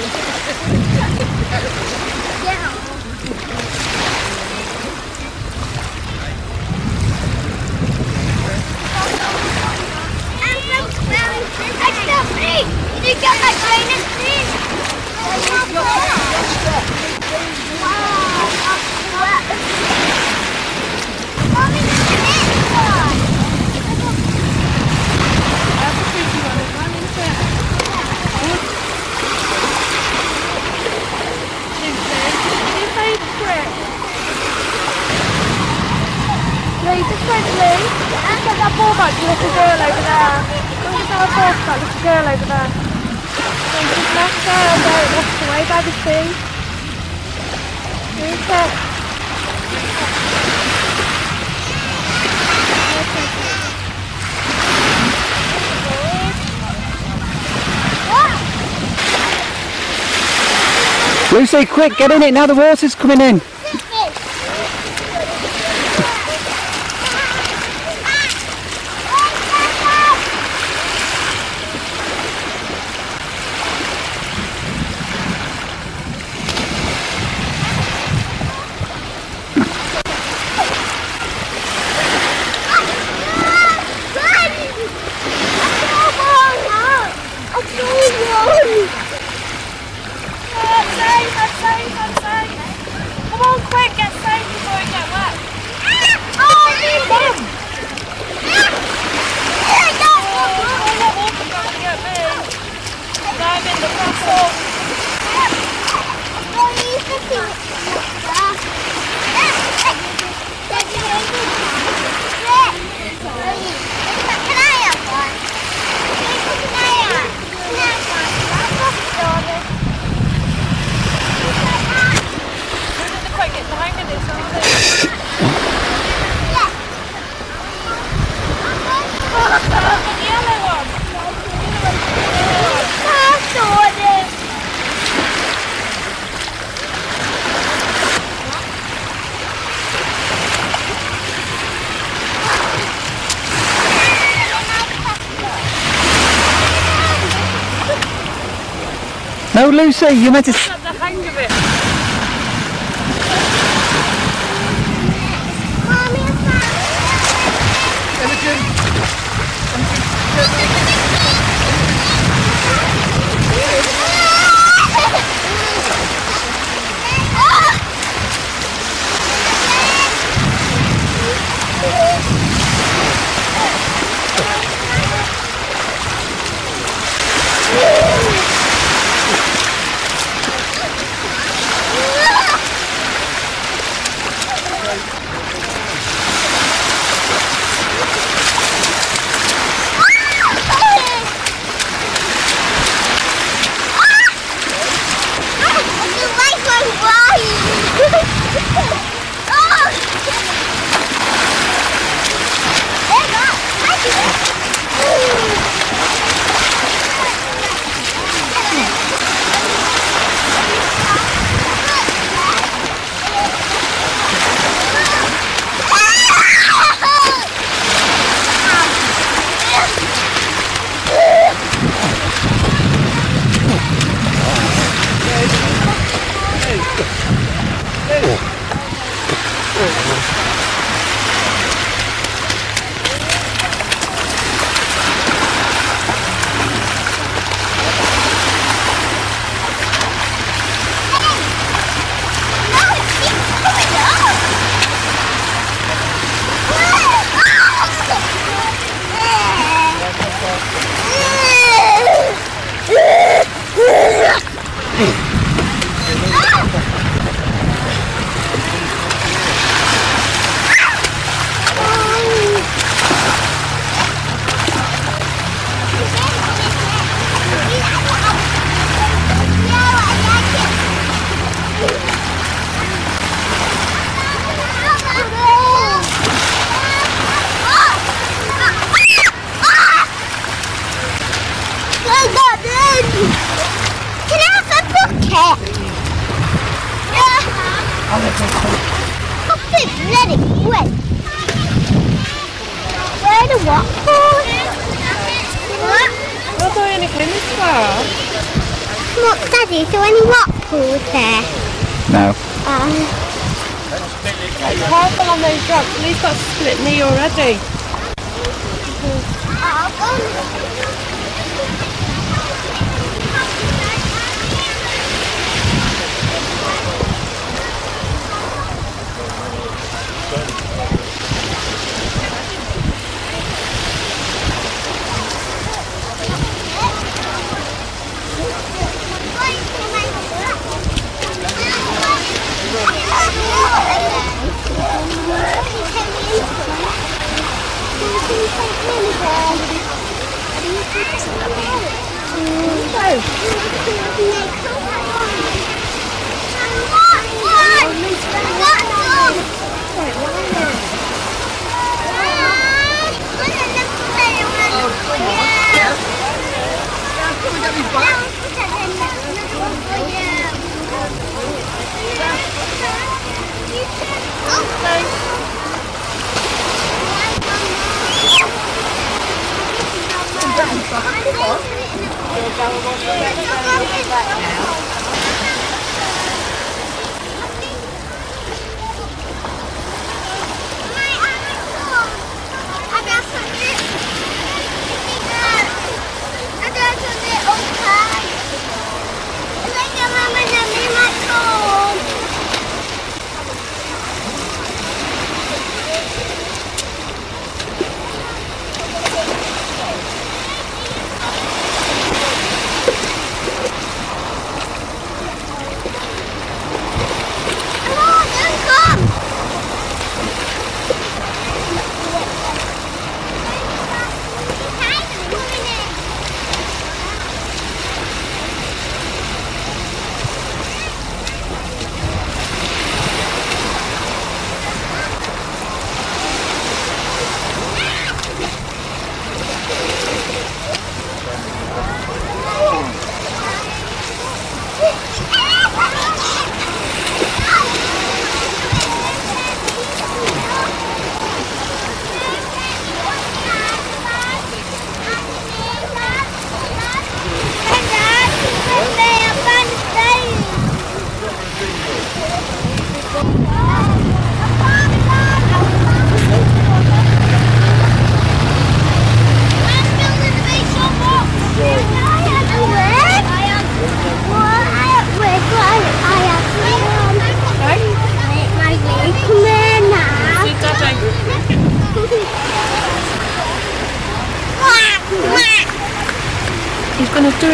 Yeah. Little girl over there. Look at that ball back, little girl over there. So just left there, there, it walks away by the sea. Use it. Lucy, quick, get in it now the water's coming in. Come on, quick, get safe before you get wet. Dive in the castle. Who doesn't quite get the hang of this, aren't they? The yellow one. Lucy, you meant to. Can I have a bucket? Yeah. I'll fit, let it wet. Where the what for? What? What are you looking for? Look, Daddy, is there any rock pools there? No. Um, Careful on those drops. At least got a split knee already. oh, go!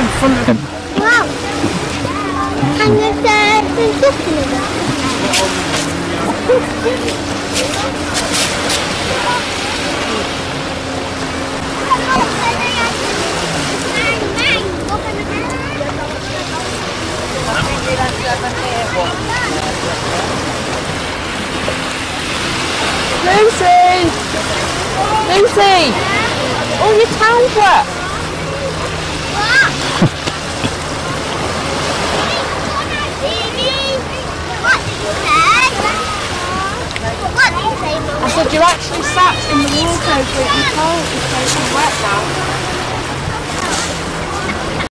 In front of him. Wow. You say something Lucy! Lucy! Oh, your towel's wet. What did you say, Mum? I said you actually sat in the wallpaper with your towel because it's wet now.